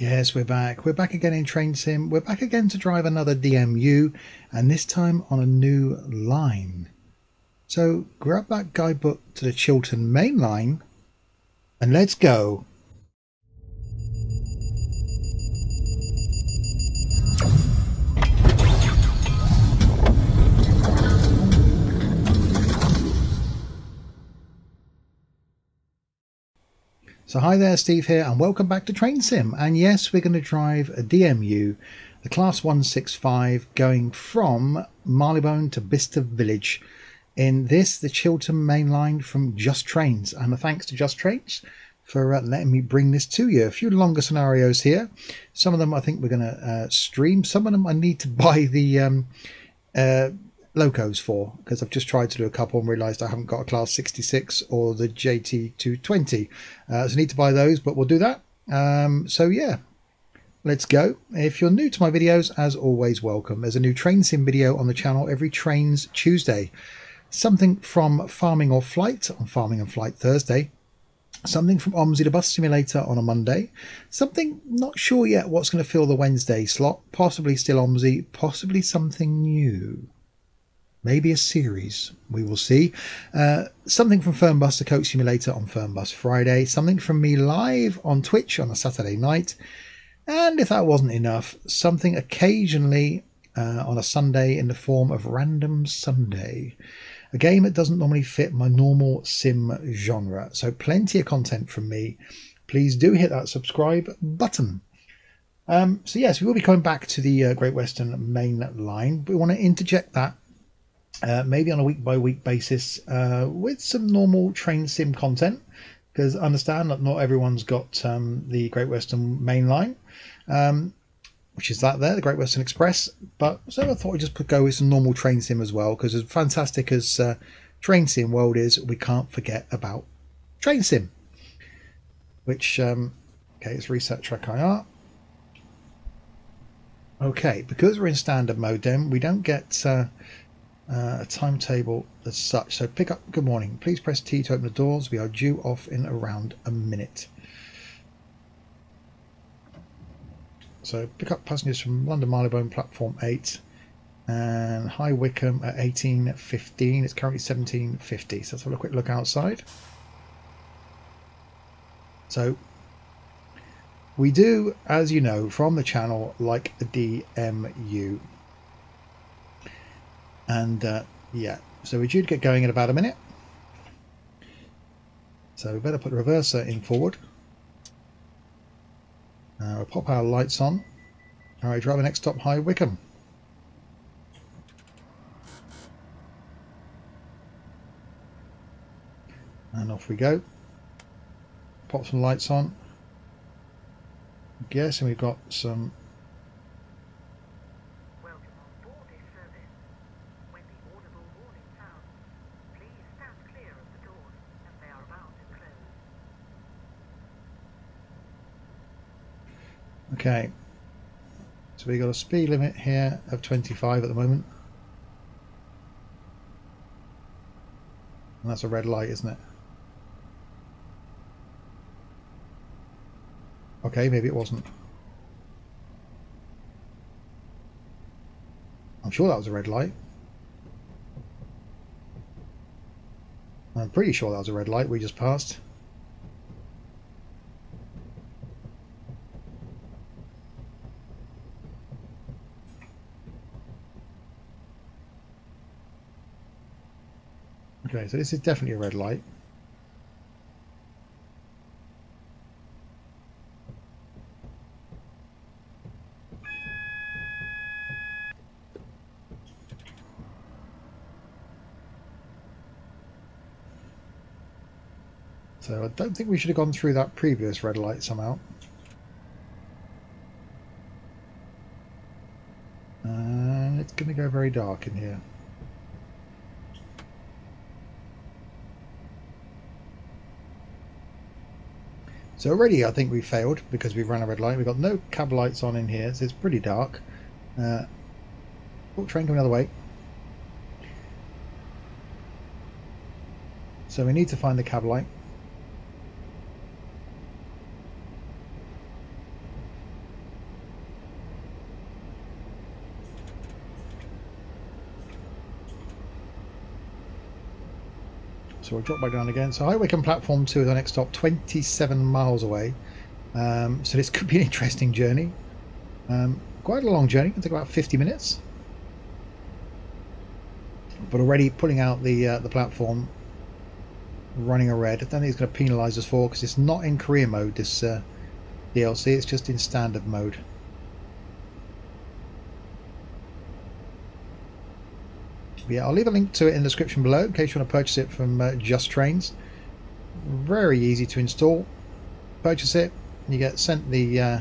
Yes, we're back. We're back again in Train Sim. We're back again to drive another DMU, and this time on a new line. So grab that guidebook to the Chiltern main line, and let's go. So hi there, Steve here, and welcome back to Train Sim. And yes, we're going to drive a DMU, the Class 165, going from Marylebone to Bicester Village. In this, the Chiltern main line from Just Trains. And thanks to Just Trains for uh, letting me bring this to you. A few longer scenarios here. Some of them I think we're going to uh, stream. Some of them I need to buy the um, uh, locos for because I've just tried to do a couple and realized I haven't got a class 66 or the JT220 uh, so I need to buy those but we'll do that. Um, so yeah let's go. If you're new to my videos as always welcome. There's a new train sim video on the channel every trains Tuesday. Something from farming or flight on farming and flight Thursday. Something from OMSI the bus simulator on a Monday, something not sure yet what's going to fill the Wednesday slot, possibly still OMSI, possibly something new maybe a series. We will see. Uh, something from Fernbus, the Coach Simulator on Fernbus Friday. Something from me live on Twitch on a Saturday night. And if that wasn't enough, something occasionally uh, on a Sunday in the form of Random Sunday. A game that doesn't normally fit my normal sim genre. So plenty of content from me. Please do hit that subscribe button. Um, so yes, we will be coming back to the uh, Great Western main line. We want to interject that uh, maybe on a week by week basis uh, with some normal train sim content because understand that not everyone's got um, the Great Western main line, um, which is that there, the Great Western Express. But so I thought I'd just go with some normal train sim as well because as fantastic as uh, train sim world is, we can't forget about train sim. Which um, okay, let's reset TrackIR. Okay, because we're in standard mode, then we don't get uh, uh, a timetable as such. So pick up, good morning. Please press T to open the doors. We are due off in around a minute. So pick up passengers from London Marylebone platform 8 and High Wycombe at 18.15. It's currently 17.50. So let's have a quick look outside. So we do, as you know, from the channel, like a DMU and uh, yeah. So due to get going in about a minute. So we better put reverser in forward. Uh, we'll pop our lights on. Alright driver next stop High Wycombe. And off we go. Pop some lights on. Guessing we've got some Okay, so we've got a speed limit here of 25 at the moment. And that's a red light, isn't it? Okay, maybe it wasn't. I'm sure that was a red light. I'm pretty sure that was a red light we just passed. Okay, so this is definitely a red light. So I don't think we should have gone through that previous red light somehow. And it's going to go very dark in here. So already I think we failed because we've run a red light. We've got no cab lights on in here, so it's pretty dark. Uh, oh, train coming the other way. So we need to find the cab light. So we'll drop back down again. So High Wycombe platform 2 is our next stop, 27 miles away. Um, so this could be an interesting journey. Um, quite a long journey, it'll take about 50 minutes. But already pulling out the uh, the platform, running a red. I don't think it's going to penalise us for because it's not in career mode, this uh, DLC, it's just in standard mode. Yeah, I'll leave a link to it in the description below in case you want to purchase it from uh, Just Trains. Very easy to install. Purchase it, you get sent the uh,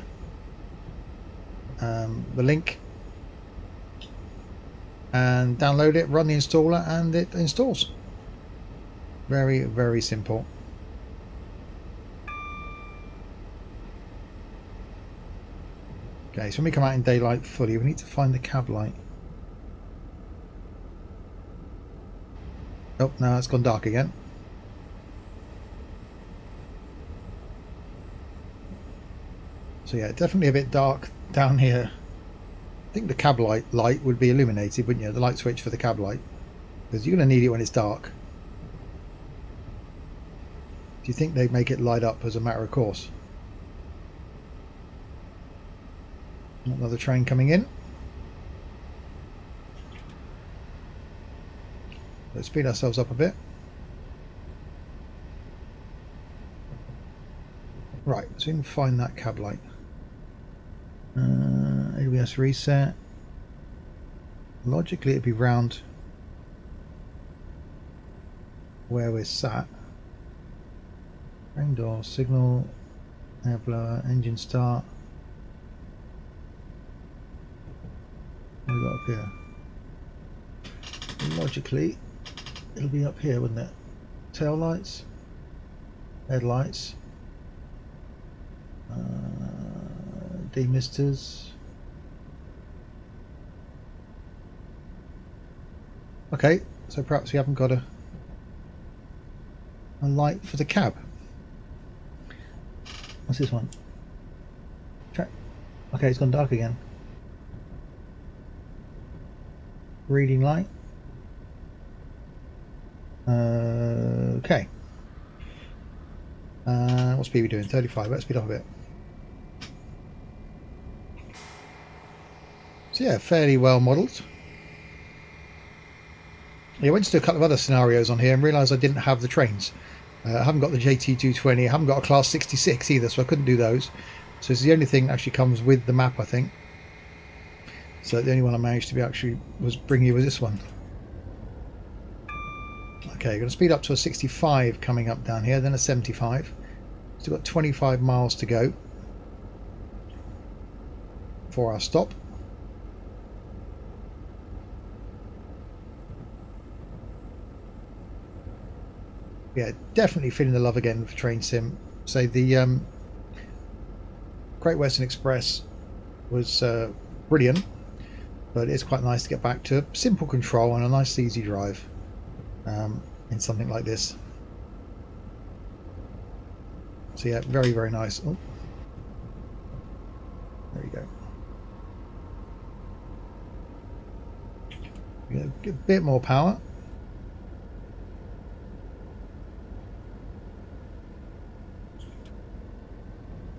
um, the link and download it, run the installer, and it installs. Very, very simple. Okay, so when we come out in daylight fully, we need to find the cab light. Oh, now it's gone dark again. So yeah, definitely a bit dark down here. I think the cab light light would be illuminated, wouldn't you? The light switch for the cab light. Because you're going to need it when it's dark. Do you think they'd make it light up as a matter of course? Another train coming in. Let's speed ourselves up a bit. Right, so we can find that cab light. Uh, ABS reset. Logically it'd be round where we're sat. Rain door, signal, air blower, engine start. What we got up here? Logically it'll be up here, wouldn't it? Tail lights, headlights, uh, demisters. Okay, so perhaps we haven't got a a light for the cab. What's this one? Okay, it's gone dark again. Reading light. Uh, okay. Uh, what speed are we doing? 35. Let's speed up a bit. So yeah, fairly well modelled. Yeah, I went to do a couple of other scenarios on here and realised I didn't have the trains. Uh, I haven't got the JT220, I haven't got a Class 66 either, so I couldn't do those. So it's the only thing that actually comes with the map, I think. So the only one I managed to be actually was bring you was this one. Okay, going to speed up to a 65 coming up down here, then a 75. Still got 25 miles to go for our stop. Yeah, definitely feeling the love again for Train Sim. Say the um, Great Western Express was uh, brilliant, but it's quite nice to get back to simple control and a nice easy drive um, in something like this. So yeah, very, very nice. Oh. There you go. A bit more power.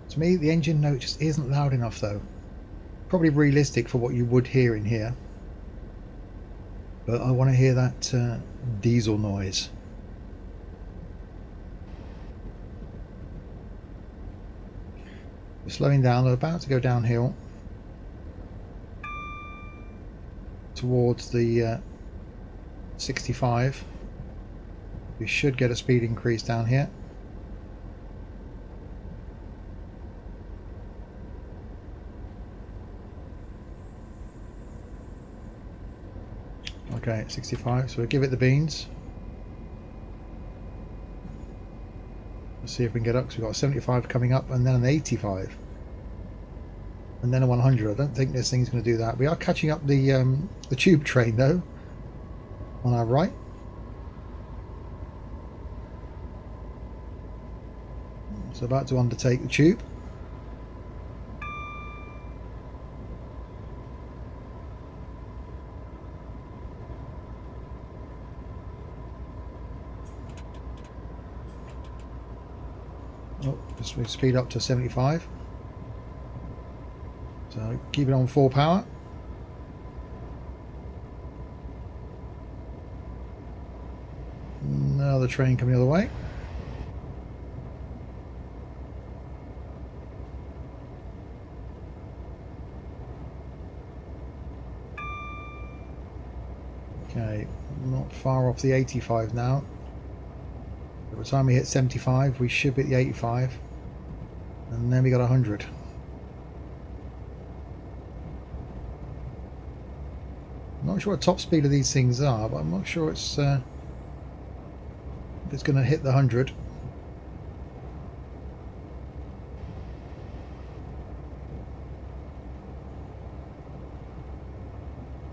To me, the engine note just isn't loud enough though. Probably realistic for what you would hear in here. But I want to hear that uh, diesel noise. We're slowing down, we're about to go downhill towards the uh, 65. We should get a speed increase down here. Okay, 65. So we'll give it the beans. Let's see if we can get up. Because we've got a 75 coming up and then an 85. And then a 100. I don't think this thing's going to do that. We are catching up the um, the tube train though. On our right. So about to undertake the tube. Speed up to 75. So keep it on full power. Another train coming the other way. Okay, not far off the 85 now. By the time we hit 75, we should be at the 85. And then we got 100. I'm not sure what top speed of these things are, but I'm not sure it's uh, if it's going to hit the 100.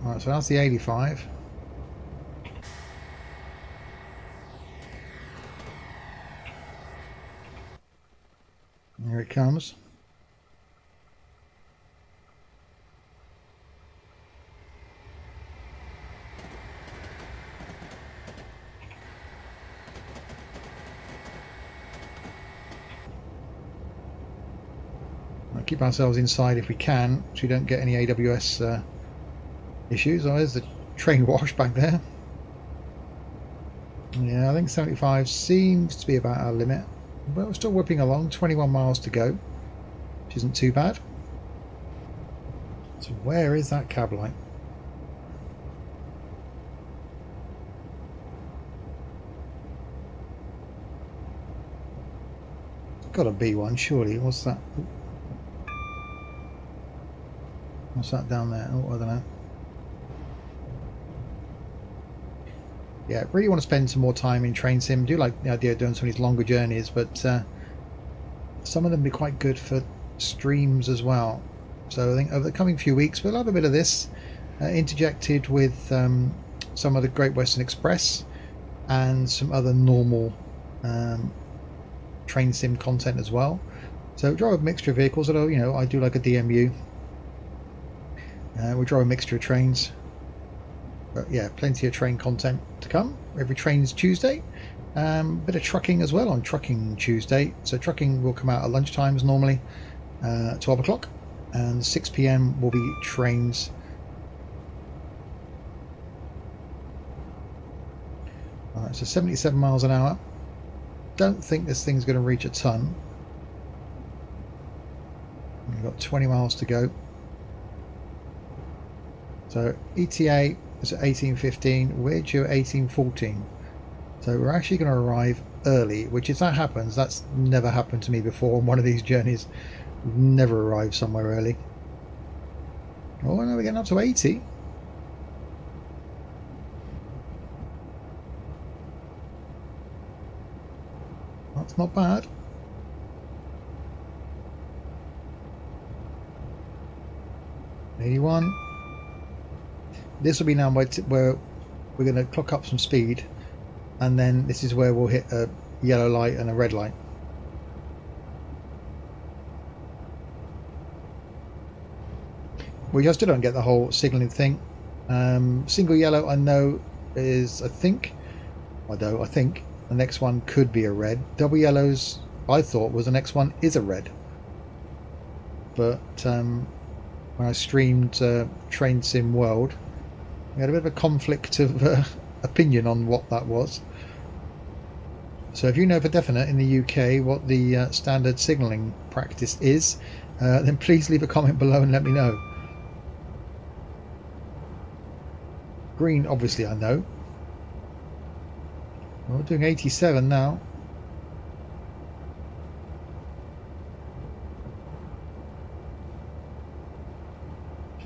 Alright, so that's the 85. Comes. Keep ourselves inside if we can, so we don't get any AWS uh, issues. Oh, there's the train wash back there. Yeah, I think 75 seems to be about our limit. We're still whipping along, 21 miles to go, which isn't too bad. So where is that cab light? Got to be one, surely. What's that? What's that down there? Oh, I don't know. Yeah, really want to spend some more time in train sim. Do like the idea of doing some of these longer journeys, but uh, some of them be quite good for streams as well. So I think over the coming few weeks we'll have a bit of this uh, interjected with um, some of the Great Western Express and some other normal um, train sim content as well. So drive a mixture of vehicles. Although you know I do like a DMU. Uh, we drive a mixture of trains. But yeah, plenty of train content to come. Every train is Tuesday. Um, bit of trucking as well on Trucking Tuesday. So trucking will come out at lunchtimes normally, uh, 12 o'clock, and 6 p.m. will be trains. Alright, so 77 miles an hour. Don't think this thing's going to reach a ton. We've got 20 miles to go. So ETA it's 1815. We're due 1814. So we're actually going to arrive early, which if that happens, that's never happened to me before on one of these journeys. Never arrived somewhere early. Oh, now we're getting up to 80. That's not bad. Eighty-one this will be now where we're going to clock up some speed and then this is where we'll hit a yellow light and a red light. We just don't get the whole signaling thing. Um, single yellow I know is I think know I think the next one could be a red. Double yellows I thought was the next one is a red. But um, when I streamed uh, Train Sim World we had a bit of a conflict of uh, opinion on what that was. So if you know for definite in the UK what the uh, standard signalling practice is, uh, then please leave a comment below and let me know. Green, obviously I know. We're doing 87 now.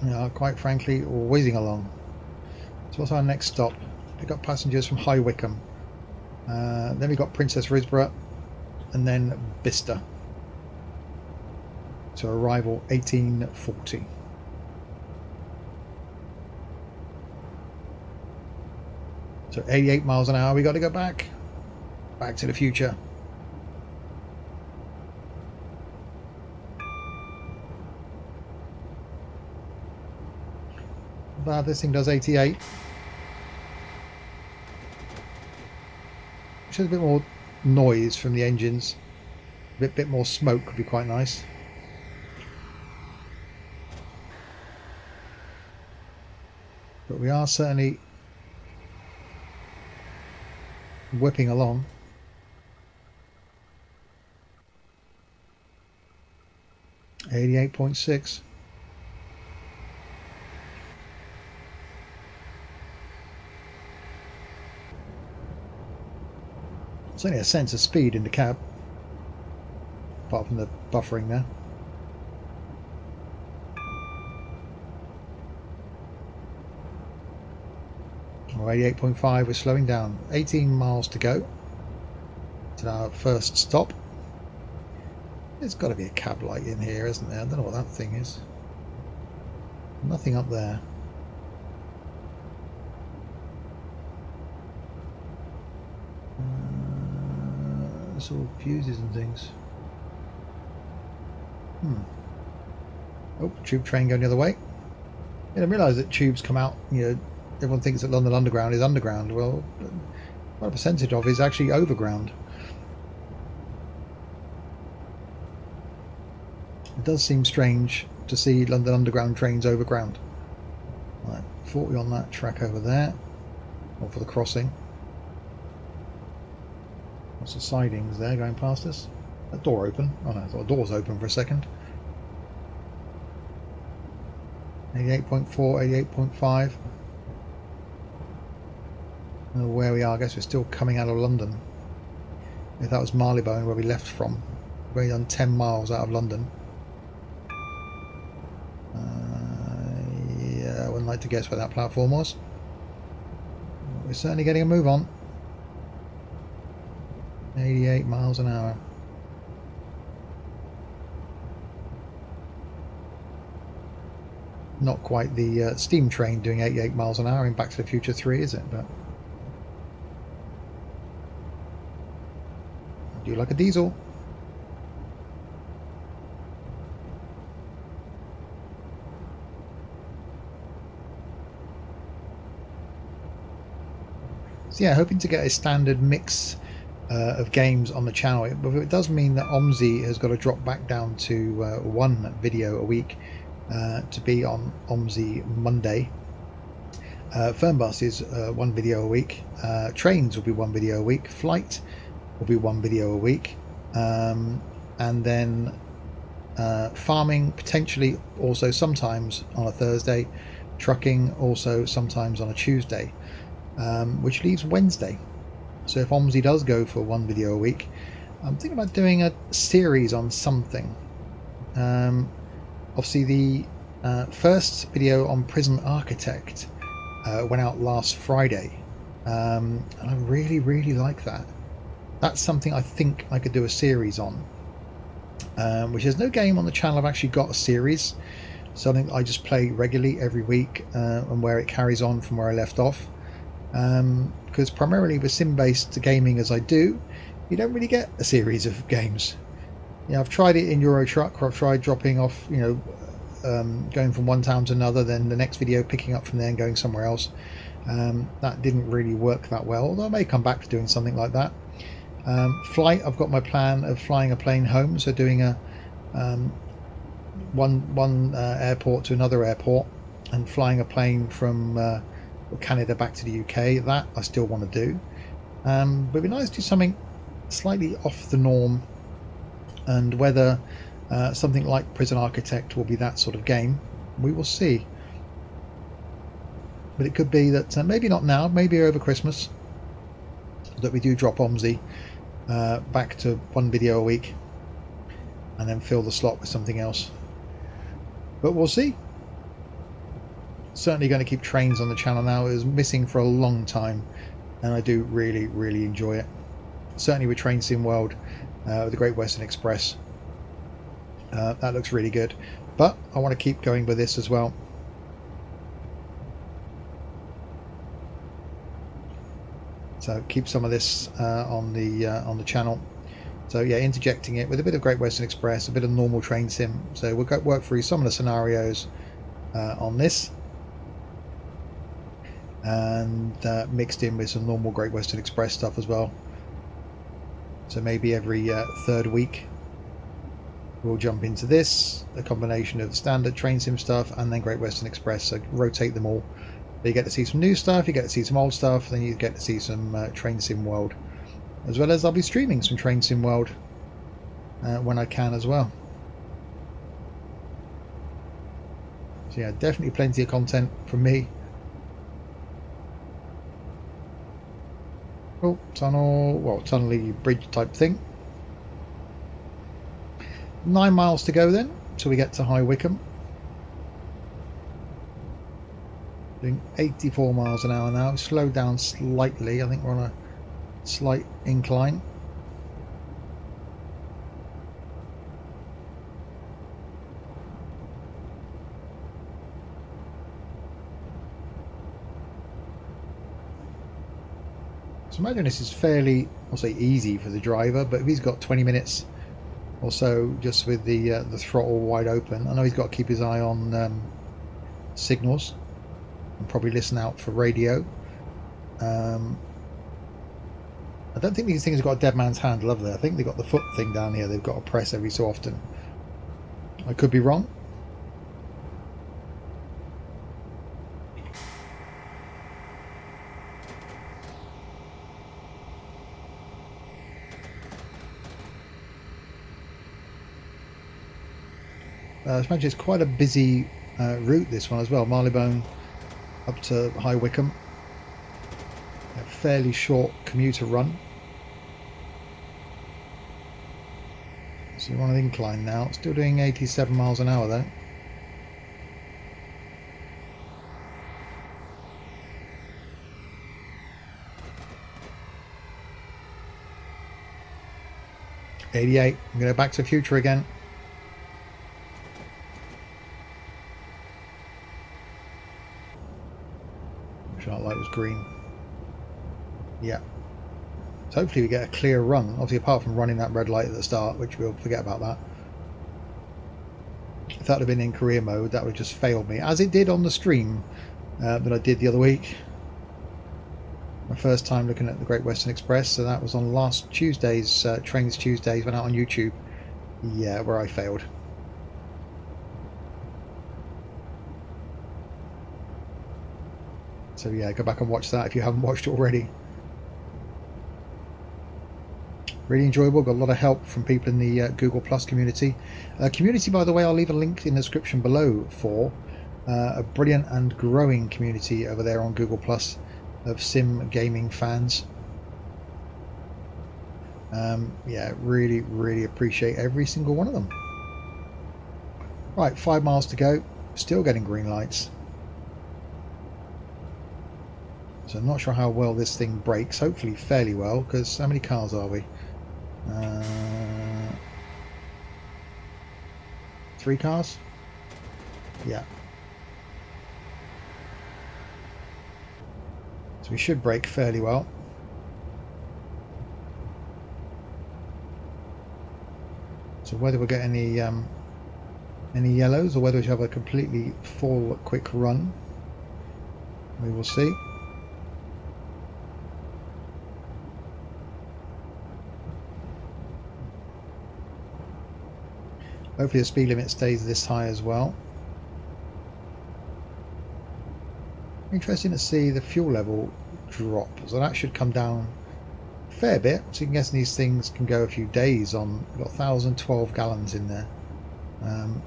Yeah, quite frankly, we're whizzing along. So what's our next stop? We've got passengers from High Wycombe. Uh, then we've got Princes Risborough and then Bicester. So arrival 1840. So 88 miles an hour, we got to go back. Back to the future. But this thing does 88. Which has a bit more noise from the engines. A bit, bit more smoke would be quite nice. But we are certainly whipping along. Eighty-eight point six. It's only a sense of speed in the cab, apart from the buffering there. Or 88.5, we're slowing down. 18 miles to go to our first stop. There's got to be a cab light in here, isn't there? I don't know what that thing is. Nothing up there. All fuses and things. Hmm. Oh, tube train going the other way. I didn't realise that tubes come out, you know, everyone thinks that London Underground is underground. Well, what a percentage of is actually overground. It does seem strange to see London Underground trains overground. Right, 40 on that track over there, or for the crossing. Lots of sidings there going past us. A door open. Oh no, I thought the door's open for a second. 88.4, 88.5. where we are. I guess we're still coming out of London. If that was Marylebone where we left from. We're done 10 miles out of London. Uh, yeah, I wouldn't like to guess where that platform was. We're certainly getting a move on. 88 miles an hour. Not quite the uh, steam train doing 88 miles an hour in Back to the Future 3, is it? But I do like a diesel. So yeah, hoping to get a standard mix uh, of games on the channel. But it does mean that OMSI has got to drop back down to uh, one video a week uh, to be on OMSI Monday. Uh, Fernbus is uh, one video a week. Uh, trains will be one video a week. Flight will be one video a week. Um, and then uh, farming potentially also sometimes on a Thursday. Trucking also sometimes on a Tuesday. Um, which leaves Wednesday. So if OMSI does go for one video a week, I'm thinking about doing a series on something. Um, obviously, the uh, first video on Prison Architect uh, went out last Friday, um, and I really, really like that. That's something I think I could do a series on. Um, which is no game on the channel I've actually got a series. Something I just play regularly every week, uh, and where it carries on from where I left off. Um, because primarily with sim-based gaming as I do, you don't really get a series of games. You know, I've tried it in Euro Truck, where I've tried dropping off, you know, um, going from one town to another, then the next video picking up from there and going somewhere else. Um, that didn't really work that well, although I may come back to doing something like that. Um, flight, I've got my plan of flying a plane home, so doing a um, one one uh, airport to another airport and flying a plane from uh, Canada back to the UK. That I still want to do. Um, but it'd be nice to do something slightly off the norm, and whether uh, something like Prison Architect will be that sort of game, we will see. But it could be that uh, maybe not now, maybe over Christmas, that we do drop OMSI uh, back to one video a week and then fill the slot with something else. But we'll see certainly going to keep trains on the channel now. It was missing for a long time, and I do really, really enjoy it. Certainly with Train Sim World, uh, with the Great Western Express. Uh, that looks really good. But I want to keep going with this as well. So keep some of this uh, on the uh, on the channel. So yeah, interjecting it with a bit of Great Western Express, a bit of normal train sim. So we'll go work through some of the scenarios uh, on this and uh, mixed in with some normal Great Western Express stuff as well. So maybe every uh, third week we'll jump into this, a combination of standard train sim stuff and then Great Western Express, so rotate them all. You get to see some new stuff, you get to see some old stuff, then you get to see some uh, Train Sim World. As well as I'll be streaming some Train Sim World uh, when I can as well. So yeah, definitely plenty of content from me. Oh, tunnel, well, tunnely bridge type thing. Nine miles to go then, till we get to High Wycombe. Doing 84 miles an hour now. Slowed down slightly. I think we're on a slight incline. Imagine this is fairly, I'll say easy for the driver, but if he's got 20 minutes or so just with the uh, the throttle wide open, I know he's got to keep his eye on um, signals and probably listen out for radio. Um, I don't think these things have got a dead man's hand, have they? I think they've got the foot thing down here they've got to press every so often. I could be wrong. Uh, imagine it's quite a busy uh, route this one as well. Marylebone up to High Wycombe. A fairly short commuter run. So you're on an incline now. Still doing 87 miles an hour though. Eighty-eight. I'm going to go back to the future again. light was green. Yeah. So hopefully we get a clear run. Obviously apart from running that red light at the start, which we'll forget about that. If that had been in career mode, that would have just failed me. As it did on the stream uh, that I did the other week. My first time looking at the Great Western Express. So that was on last Tuesday's, uh, Trains Tuesdays, went out on YouTube. Yeah, where I failed. So yeah, go back and watch that if you haven't watched already. Really enjoyable. Got a lot of help from people in the uh, Google Plus community. Uh, community, by the way, I'll leave a link in the description below for uh, a brilliant and growing community over there on Google Plus of sim gaming fans. Um, yeah, really, really appreciate every single one of them. Right, five miles to go. Still getting green lights. So I'm not sure how well this thing brakes. Hopefully fairly well, because how many cars are we? Uh, three cars? Yeah. So we should brake fairly well. So whether we get any um, any yellows or whether we have a completely full quick run, we will see. Hopefully the speed limit stays this high as well. Interesting to see the fuel level drop. So that should come down a fair bit. So you can guess these things can go a few days on. We've got 1,012 gallons in there. Um,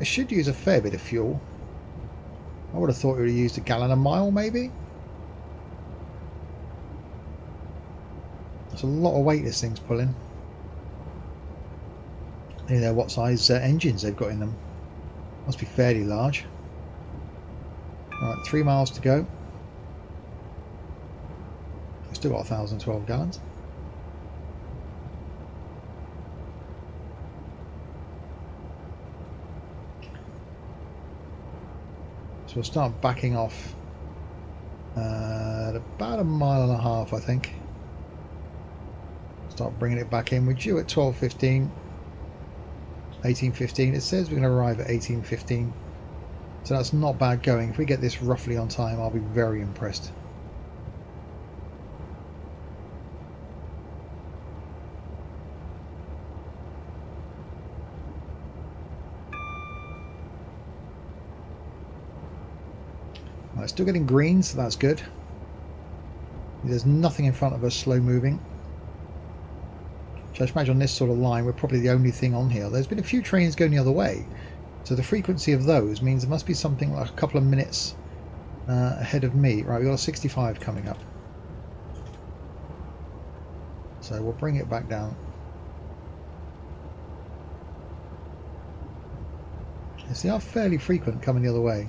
it should use a fair bit of fuel. I would have thought it would have used a gallon a mile maybe. That's a lot of weight this thing's pulling you know what size uh, engines they've got in them. Must be fairly large. Alright, three miles to go. We've still got 1,012 gallons. So we'll start backing off uh, at about a mile and a half, I think. Start bringing it back in. We're due at 12.15. 1815 it says we're going to arrive at 1815 so that's not bad going if we get this roughly on time I'll be very impressed right, Still getting green, so that's good. There's nothing in front of us slow moving. So I imagine on this sort of line, we're probably the only thing on here. There's been a few trains going the other way. So the frequency of those means there must be something like a couple of minutes uh, ahead of me. Right, we've got a 65 coming up. So we'll bring it back down. Yes, they are fairly frequent coming the other way.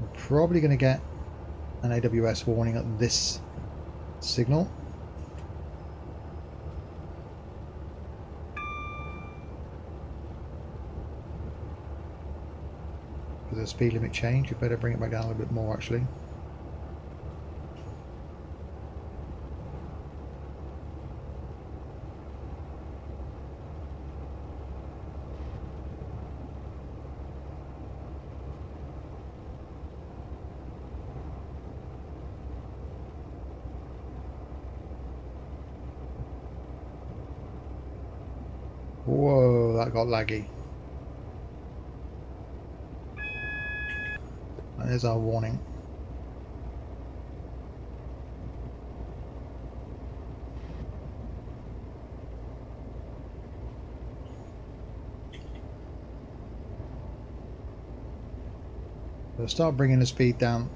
We're probably going to get an AWS warning at this signal. With the speed limit change, you better bring it back down a little bit more actually. Whoa, that got laggy. There's our warning. We'll start bringing the speed down.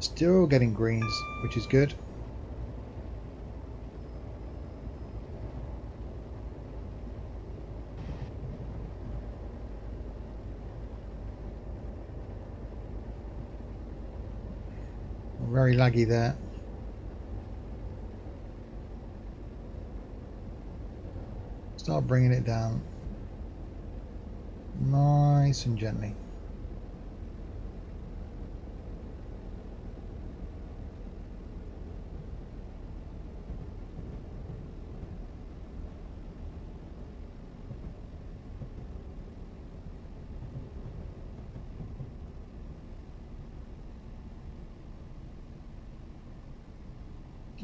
Still getting greens, which is good. Very laggy there. Start bringing it down. Nice and gently.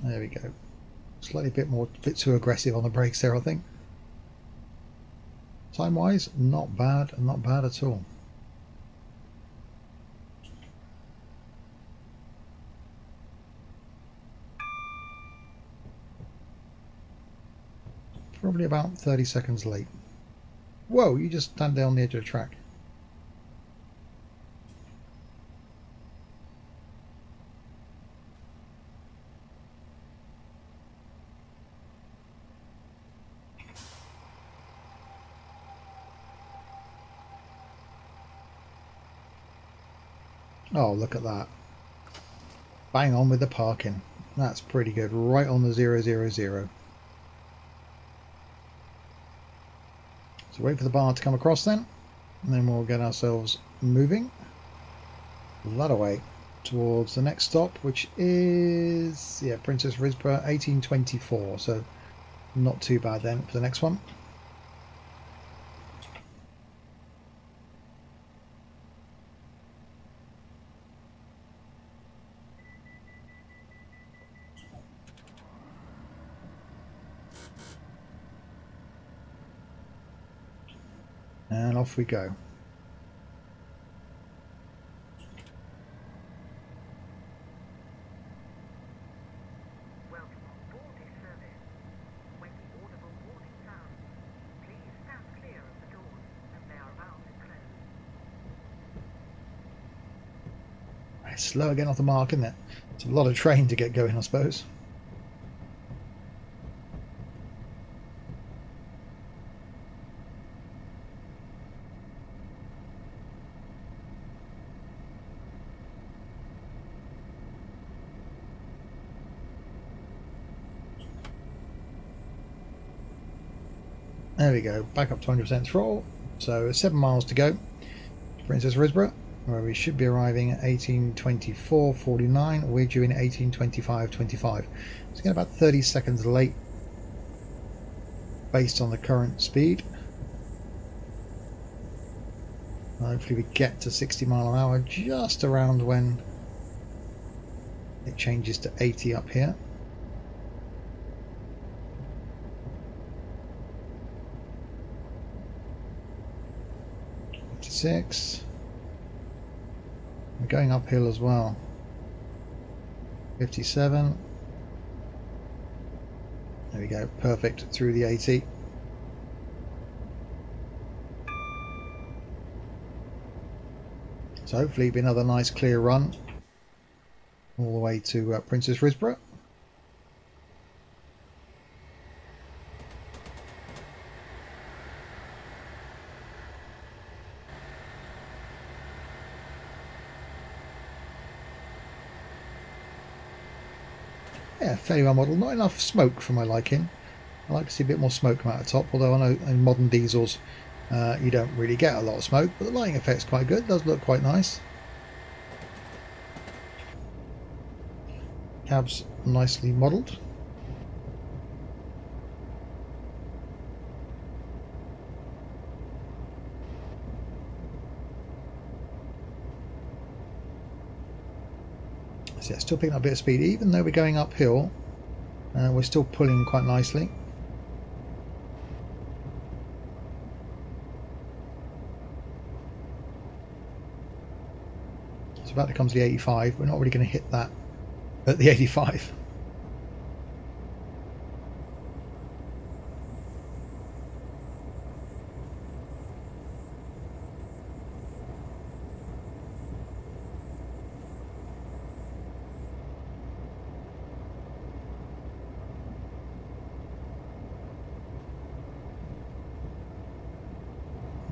There we go. Slightly bit more, bit too aggressive on the brakes there, I think. Time-wise, not bad, and not bad at all. Probably about 30 seconds late. Whoa, you just stand down the edge of the track. Oh, look at that. Bang on with the parking. That's pretty good. Right on the 000. So wait for the bar to come across then. And then we'll get ourselves moving. That away towards the next stop, which is, yeah, Princes Risborough 1824. So not too bad then for the next one. And off we go. Welcome on board this service. When the audible warning sounds, please stand clear of the doors as they are close. It's slow again off the mark, isn't it? It's a lot of train to get going, I suppose. There we go, back up to 100% throttle. So seven miles to go. Princes Risborough, where we should be arriving at 1824.49. We're due in 1825.25. It's getting about 30 seconds late based on the current speed. Hopefully we get to 60 mile an hour just around when it changes to 80 up here. 56. We're going uphill as well. 57. There we go, perfect through the 80. So hopefully it'll be another nice clear run all the way to uh, Princes Risborough. Yeah, fairly well modelled. Not enough smoke for my liking. I like to see a bit more smoke come out the top, although I know in modern diesels uh, you don't really get a lot of smoke, but the lighting effect's quite good. It does look quite nice. Cab's nicely modelled. So yeah, still picking up a bit of speed, even though we're going uphill, uh, we're still pulling quite nicely. So about to come to the 85, we're not really going to hit that at the 85.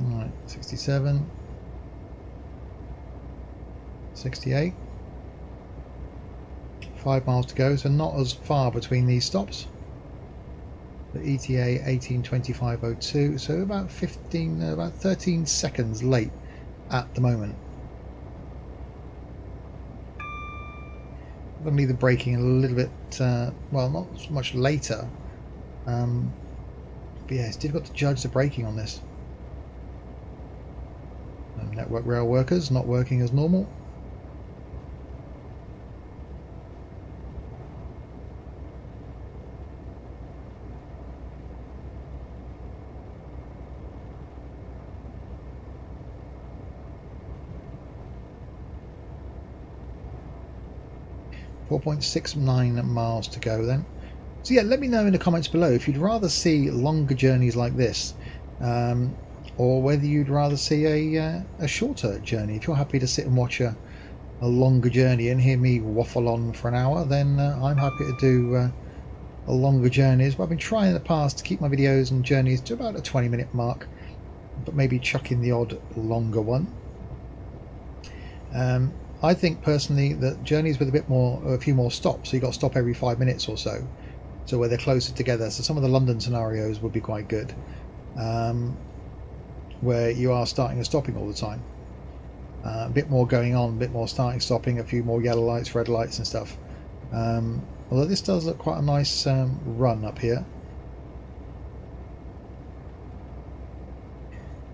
Right, 67, 68. Five miles to go, so not as far between these stops. The ETA 182502, so about 15, uh, about 13 seconds late at the moment. I'm going to leave the braking a little bit, uh, well, not much later. Um, but yeah, it's difficult to judge the braking on this. Network rail workers not working as normal. Four point six nine miles to go then. So yeah, let me know in the comments below if you'd rather see longer journeys like this, um, or whether you'd rather see a uh, a shorter journey. If you're happy to sit and watch a, a longer journey and hear me waffle on for an hour, then uh, I'm happy to do uh, a longer journeys. But I've been trying in the past to keep my videos and journeys to about a 20 minute mark, but maybe chuck in the odd longer one. Um, I think personally that journeys with a bit more, a few more stops, so you've got to stop every five minutes or so, so where they're closer together. So some of the London scenarios would be quite good, um, where you are starting and stopping all the time. Uh, a bit more going on, a bit more starting, stopping, a few more yellow lights, red lights, and stuff. Um, although this does look quite a nice um, run up here.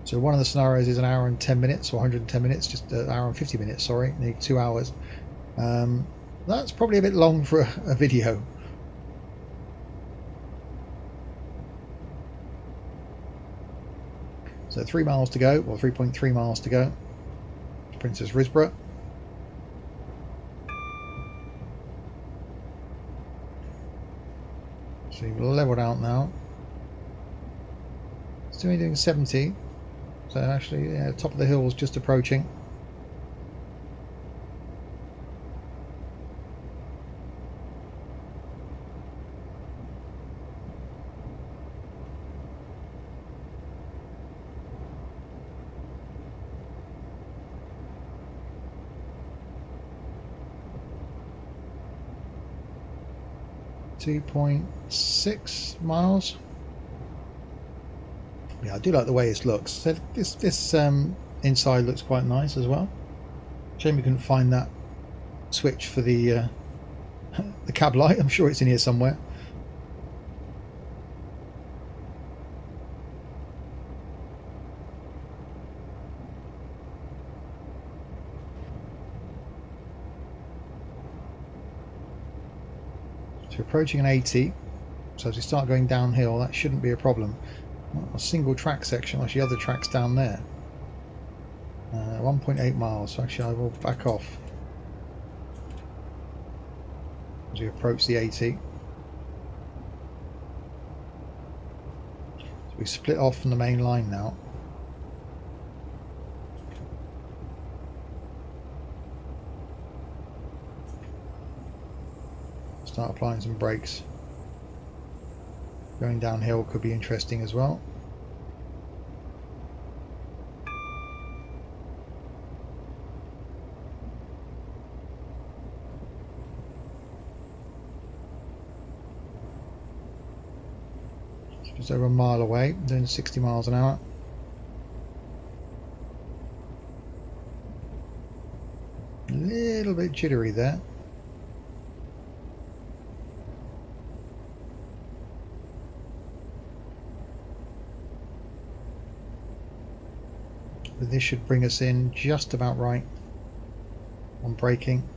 So one of the scenarios is an hour and 10 minutes, or 110 minutes, just an hour and 50 minutes, sorry, two hours. Um, that's probably a bit long for a video. So three miles to go, or 3.3 miles to go. Princes Risborough. So you've leveled out now. Still only doing 70. So actually, yeah, top of the hill is just approaching. Two point six miles. Yeah, I do like the way this looks. So this this um, inside looks quite nice as well. Shame we couldn't find that switch for the uh, the cab light. I'm sure it's in here somewhere. Approaching an 80. So as we start going downhill, that shouldn't be a problem. A single track section, actually other tracks down there. Uh, 1.8 miles, so actually I will back off as we approach the 80. So we split off from the main line now. Start applying some brakes. Going downhill could be interesting as well. Just over a mile away, doing 60 miles an hour. A little bit jittery there. This should bring us in just about right on braking.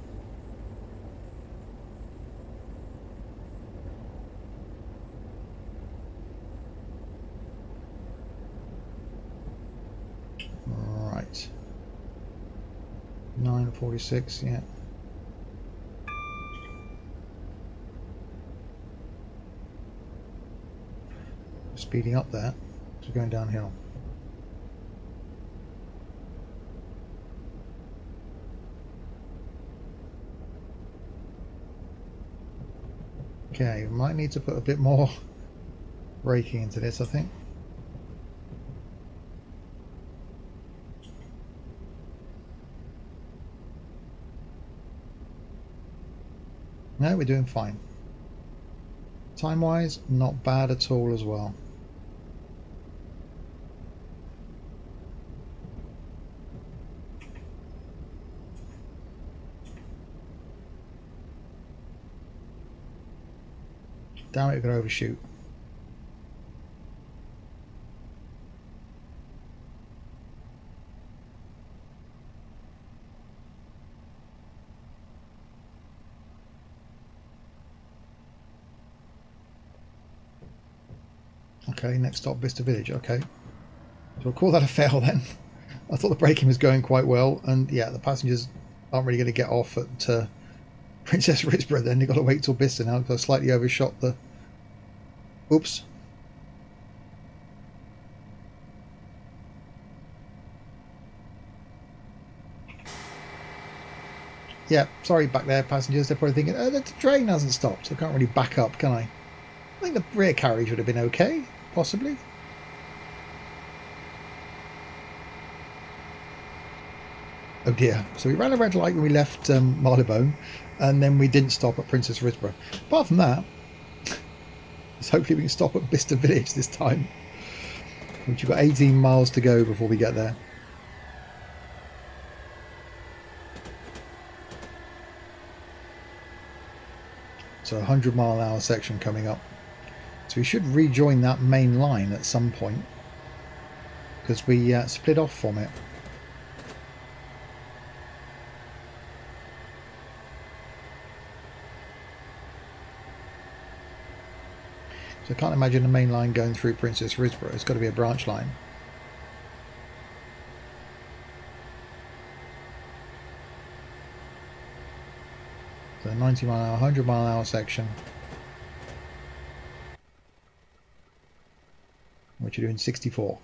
Right. 946, yeah. Speeding up there, so going downhill. Okay, we might need to put a bit more braking into this, I think. No, we're doing fine. Time-wise, not bad at all as well. Damn it, going to overshoot. Okay, next stop, Bicester Village. Okay. So we'll call that a fail then. I thought the braking was going quite well, and yeah, the passengers aren't really going to get off at uh, Princes Risborough then. You've got to wait till Bicester now because I slightly overshot the... Oops. Yeah, sorry back there, passengers. They're probably thinking, oh, the train hasn't stopped, I can't really back up, can I? I think the rear carriage would have been okay, possibly. Oh dear. So we ran a red light when we left um, Marylebone, and then we didn't stop at Princes Risborough. Apart from that, hopefully we can stop at Bicester Village this time. Which we've got 18 miles to go before we get there. So a 100 mile an hour section coming up. So we should rejoin that main line at some point because we uh, split off from it. I can't imagine a main line going through Princes Risborough. It's got to be a branch line. So 90 mile hour, 100 mile hour section. Which you're doing 64.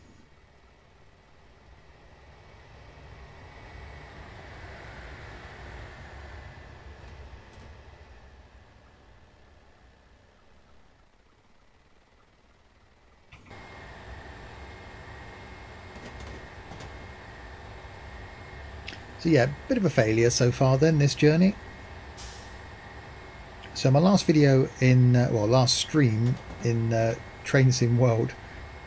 So yeah, bit of a failure so far then this journey. So my last video in, uh, well last stream in uh, Train Sim World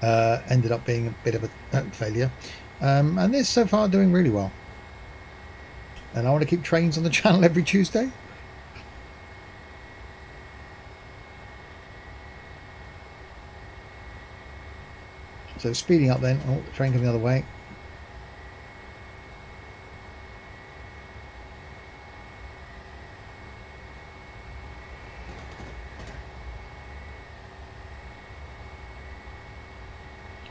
uh, ended up being a bit of a uh, failure. Um, and this so far doing really well. And I want to keep trains on the channel every Tuesday. So speeding up then. Oh, the train coming the other way.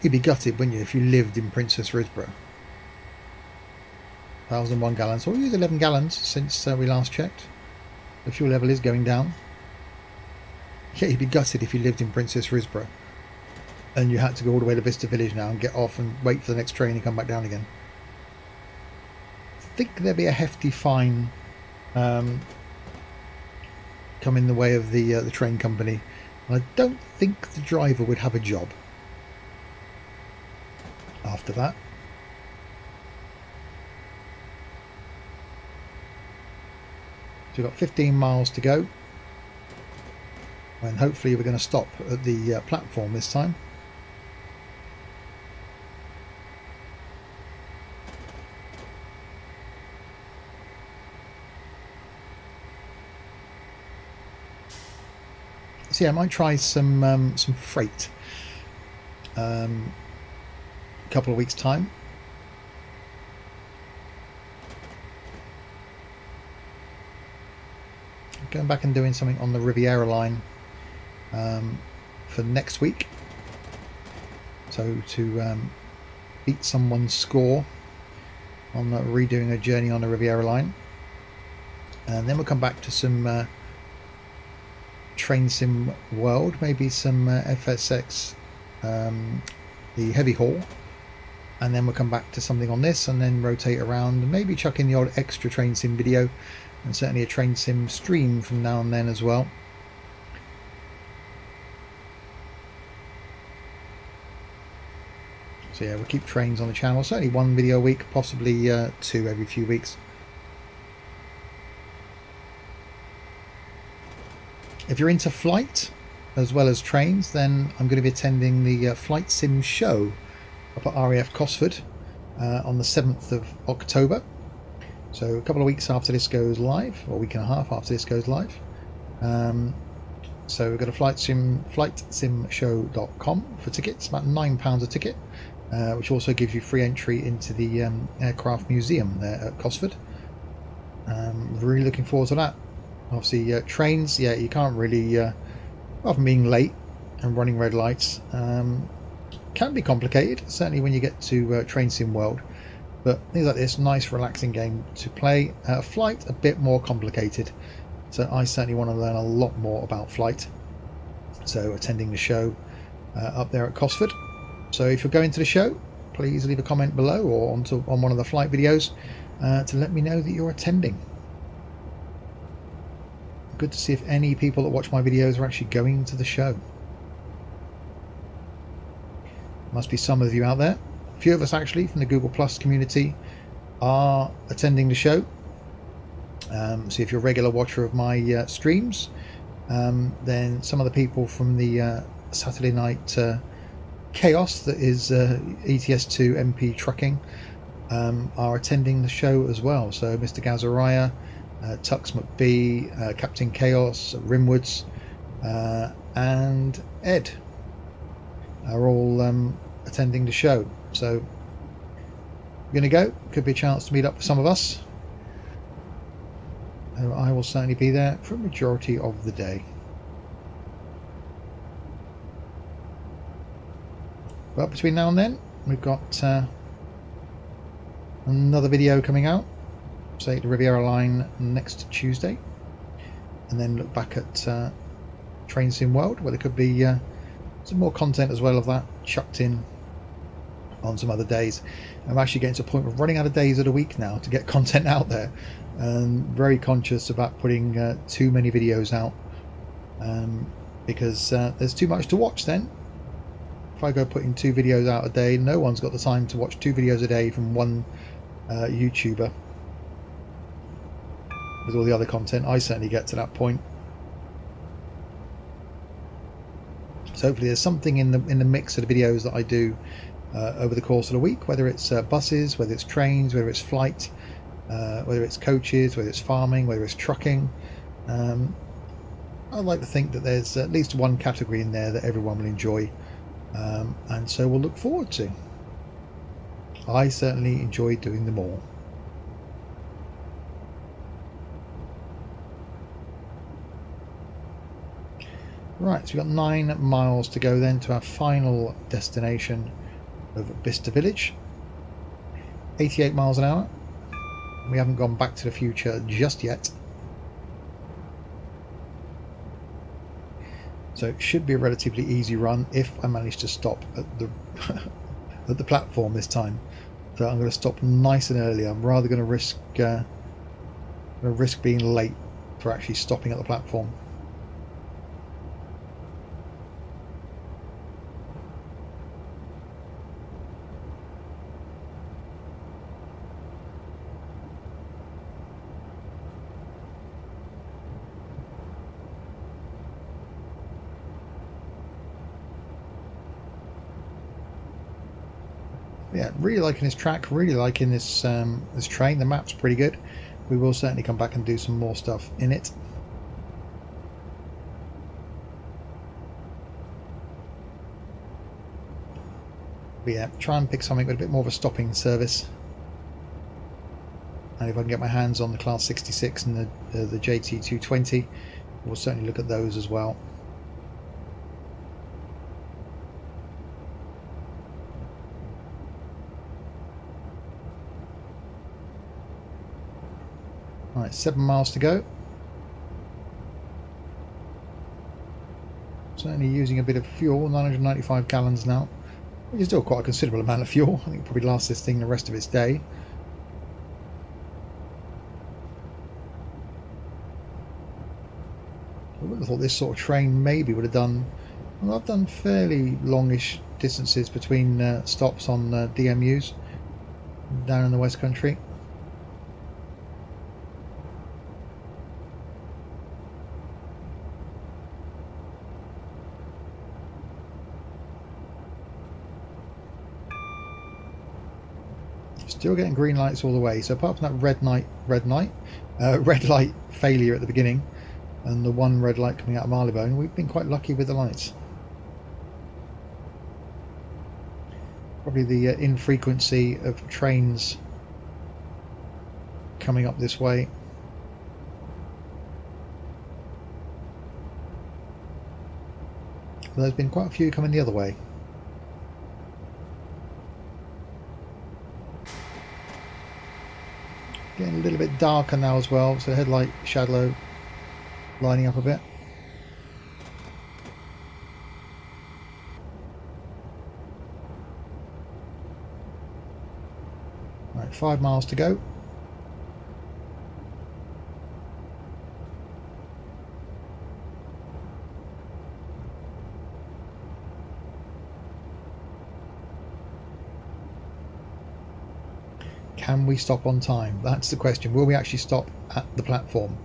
You'd be gutted, wouldn't you, if you lived in Princes Risborough? 1001 gallons. So we used 11 gallons since uh, we last checked. The fuel level is going down. Yeah, you'd be gutted if you lived in Princes Risborough and you had to go all the way to Bicester Village now and get off and wait for the next train and come back down again. I think there'd be a hefty fine um, come in the way of the uh, the train company. I don't think the driver would have a job after that. So we've got 15 miles to go. And hopefully we're going to stop at the uh, platform this time. So yeah, I might try some um, some freight. Um, couple of weeks time. Going back and doing something on the Riviera line um, for next week. So to um, beat someone's score on uh, redoing a journey on the Riviera line. And then we'll come back to some uh, train sim world, maybe some uh, FSX, um, the heavy haul. And then we'll come back to something on this and then rotate around and maybe chuck in the odd extra train sim video and certainly a train sim stream from now and then as well. So yeah, we'll keep trains on the channel. Certainly one video a week, possibly uh, two every few weeks. If you're into flight as well as trains, then I'm going to be attending the uh, Flight Sim show up at RAF Cosford uh, on the 7th of October. So a couple of weeks after this goes live, or a week and a half after this goes live. Um, so we've got a flight sim, flightsimshow.com for tickets, about £9 a ticket, uh, which also gives you free entry into the um, aircraft museum there at Cosford. Um, really looking forward to that. Obviously, uh, trains, yeah, you can't really, uh, apart from being late and running red lights, um, can be complicated, certainly when you get to uh, Train Sim World. But things like this, nice relaxing game to play. Uh, flight, a bit more complicated. So I certainly want to learn a lot more about flight. So attending the show uh, up there at Cosford. So if you're going to the show, please leave a comment below or onto, on one of the flight videos uh, to let me know that you're attending. Good to see if any people that watch my videos are actually going to the show. Must be some of you out there. A few of us actually from the Google Plus community are attending the show. Um, so if you're a regular watcher of my uh, streams, um, then some of the people from the uh, Saturday night uh, chaos that is uh, ETS2 MP trucking um, are attending the show as well. So Mr. Gazariah, uh, Tux McBee, uh, Captain Chaos, Rimwoods, and Ed are all um, attending the show. So we're going to go. Could be a chance to meet up with some of us. I will certainly be there for a majority of the day. But between now and then, we've got uh, another video coming out say the Riviera line next Tuesday, and then look back at uh, Train Sim World, where there could be uh, some more content as well of that chucked in on some other days. I'm actually getting to a point of running out of days of the week now to get content out there, and very conscious about putting uh, too many videos out um, because uh, there's too much to watch then. If I go putting two videos out a day, no one's got the time to watch two videos a day from one uh, YouTuber with all the other content. I certainly get to that point. So hopefully there's something in the in the mix of the videos that I do uh, over the course of the week, whether it's uh, buses, whether it's trains, whether it's flight, uh, whether it's coaches, whether it's farming, whether it's trucking. Um, I'd like to think that there's at least one category in there that everyone will enjoy, um, and so we'll look forward to. I certainly enjoy doing them all. Right, so we've got nine miles to go then to our final destination of Bicester Village. 88 miles an hour. We haven't gone back to the future just yet. So it should be a relatively easy run if I manage to stop at the at the platform this time. So I'm going to stop nice and early. I'm rather going to risk uh, going to risk being late for actually stopping at the platform. yeah, really liking this track, really liking this um, this train. The map's pretty good. We will certainly come back and do some more stuff in it. But yeah, try and pick something with a bit more of a stopping service. And if I can get my hands on the Class 66 and the, uh, the JT220, we'll certainly look at those as well. Right, seven miles to go. Certainly using a bit of fuel, 995 gallons now. Which is still quite a considerable amount of fuel. I think probably lasts this thing the rest of its day. I would have thought this sort of train maybe would have done... Well, I've done fairly longish distances between uh, stops on uh, DMUs down in the West Country. Still getting green lights all the way. So apart from that red light, red light, uh, red light failure at the beginning, and the one red light coming out of Marylebone, we've been quite lucky with the lights. Probably the uh, infrequency of trains coming up this way. There's been quite a few coming the other way. Getting a little bit darker now as well, so headlight shadow lining up a bit. Right, five miles to go. Can we stop on time? That's the question. Will we actually stop at the platform?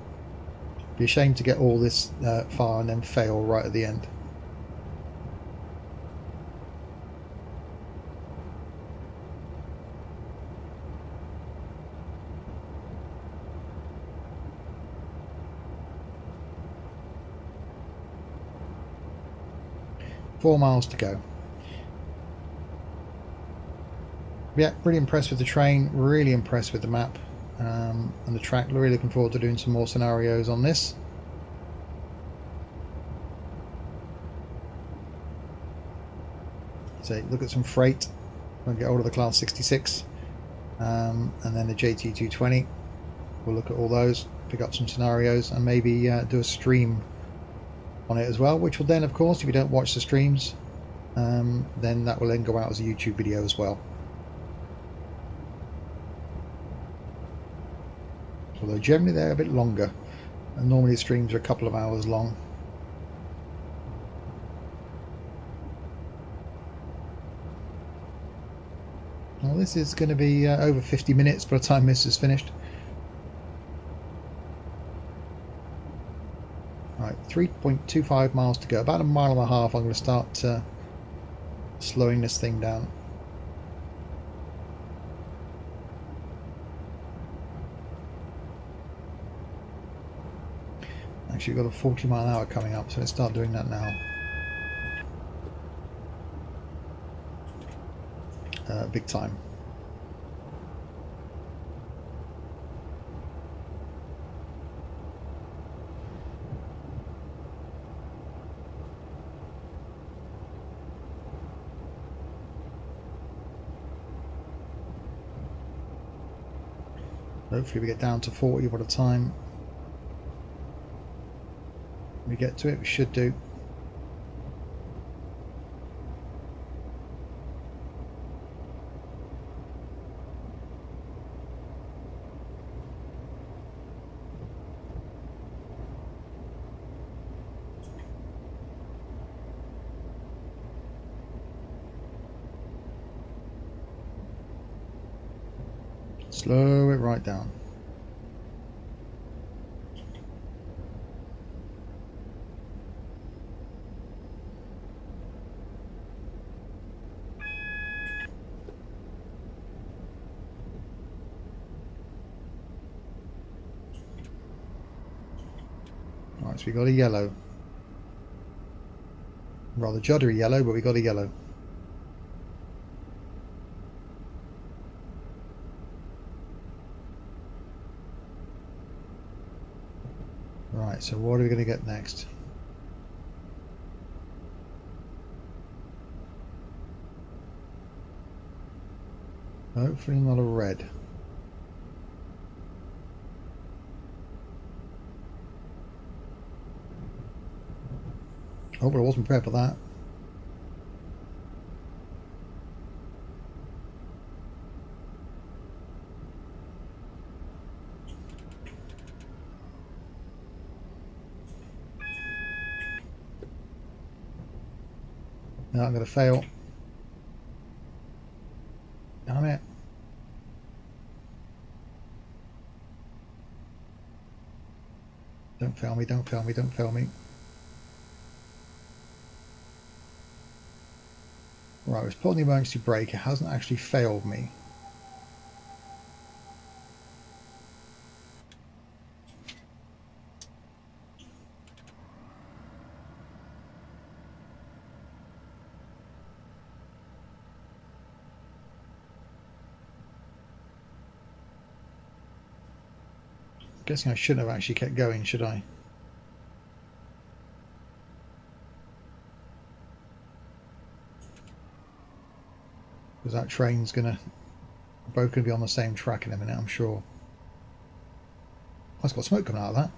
Be a shame to get all this uh, far and then fail right at the end. Four miles to go. Yeah, really impressed with the train, really impressed with the map um, and the track. Really looking forward to doing some more scenarios on this. So look at some freight. We'll get hold of the Class 66 um, and then the JT220. We'll look at all those, pick up some scenarios and maybe uh, do a stream on it as well, which will then, of course, if you don't watch the streams, um, then that will then go out as a YouTube video as well. Although generally they're a bit longer and normally streams are a couple of hours long. Well this is going to be uh, over 50 minutes by the time this is finished. Right 3.25 miles to go about a mile and a half. I'm going to start uh, slowing this thing down Actually, got a 40 mile an hour coming up, so let's start doing that now. Uh, big time. Hopefully we get down to 40 by the time we get to it. We should do. Slow it right down. We got a yellow. Rather juddery yellow, but we got a yellow. Right, so what are we going to get next? Hopefully not a red. Oh, but I wasn't prepared for that. No, I'm going to fail. Damn it. Don't fail me, don't fail me, don't fail me. Right, it's put on the emergency brake. It hasn't actually failed me. Guessing I shouldn't have actually kept going, should I? Because that train's gonna both gonna be on the same track in a minute, I'm sure. Oh, it's got smoke coming out of that.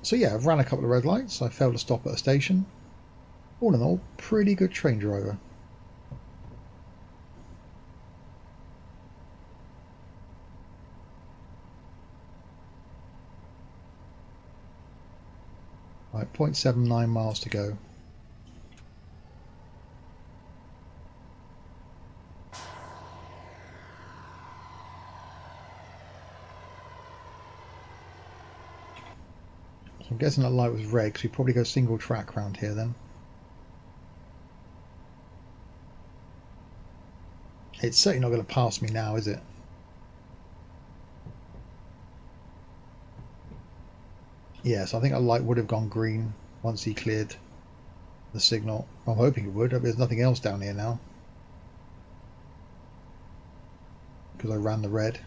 So yeah, I've ran a couple of red lights. I failed to stop at a station. All in all, pretty good train driver. Right, 0.79 miles to go. Guessing that light was red because we probably go single track around here then. It's certainly not going to pass me now, is it? Yes, I think a light would have gone green once he cleared the signal. I'm hoping it would. There's nothing else down here now. Because I ran the red.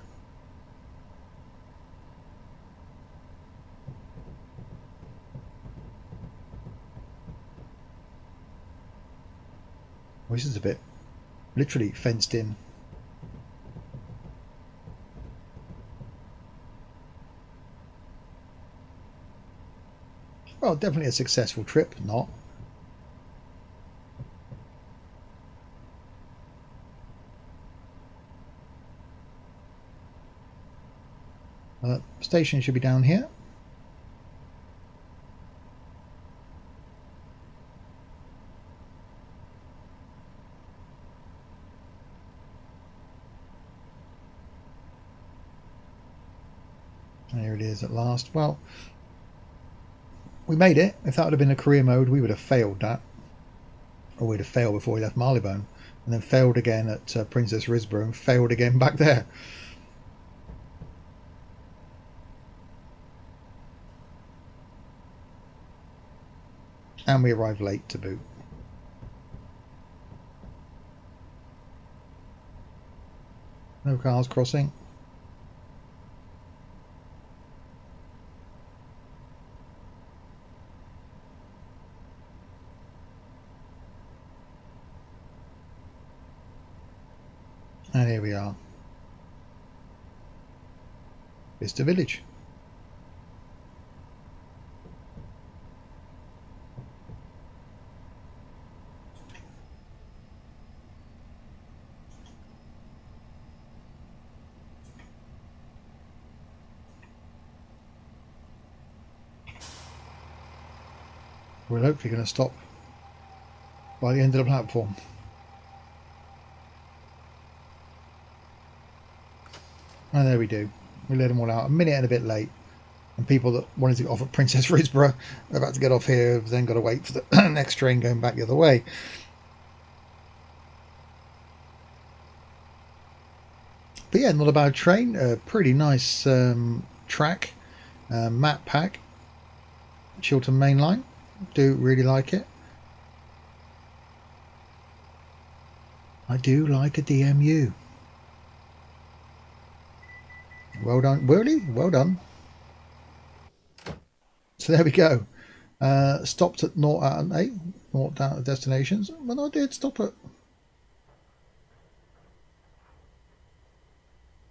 Oh, this is a bit literally fenced in. Well, definitely a successful trip, not. Uh, station should be down here. Last. Well, we made it. If that would have been a career mode, we would have failed that. Or we'd have failed before we left Marylebone. And then failed again at uh, Princes Risborough and failed again back there. And we arrived late to boot. No cars crossing. Ah, and here we are. Bicester Village. We're hopefully going to stop by the end of the platform. And there we do. We let them all out a minute and a bit late. And people that wanted to get off at Princes Risborough are about to get off here have then got to wait for the next train going back the other way. But yeah, not a bad train. A pretty nice um, track. Uh, map pack. Chiltern Main Line. Do really like it. I do like a DMU. Well done, Whirly. Well done. So there we go. Uh, stopped at naught out of eight, naught out of destinations. Well, I did stop at.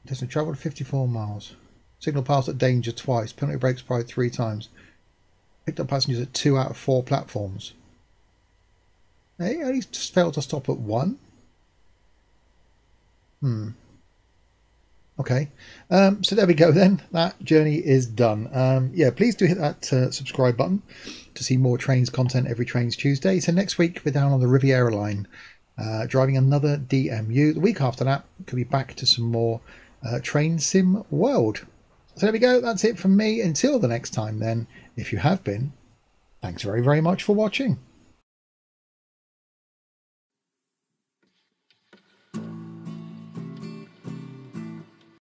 Destination travelled 54 miles. Signal passed at danger twice. Penalty brakes applied three times. Picked up passengers at two out of four platforms. Hey, only just failed to stop at one. Hmm. Okay, um, so there we go then. That journey is done. Um, yeah, please do hit that uh, subscribe button to see more trains content every Trains Tuesday. So next week we're down on the Riviera line, uh, driving another DMU. The week after that, could be back to some more uh, Train Sim World. So there we go. That's it from me. Until the next time then, if you have been, thanks very, very much for watching.